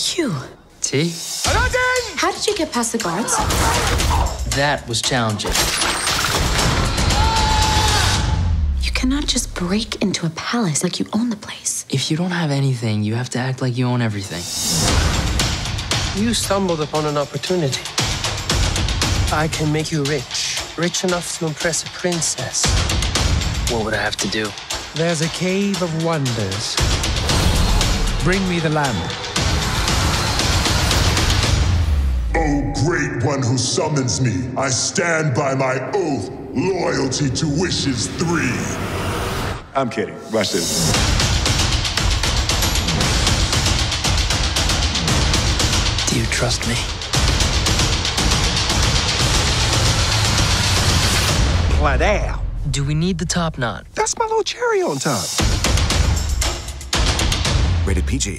You. T? How did you get past the guards? That was challenging. You cannot just break into a palace like you own the place. If you don't have anything, you have to act like you own everything. You stumbled upon an opportunity. I can make you rich, rich enough to impress a princess. What would I have to do? There's a cave of wonders. Bring me the lamp. Great one who summons me, I stand by my oath, loyalty to wishes three. I'm kidding. Rush this. Do you trust me? Pladale. Do we need the top knot? That's my little cherry on top. Rated PG.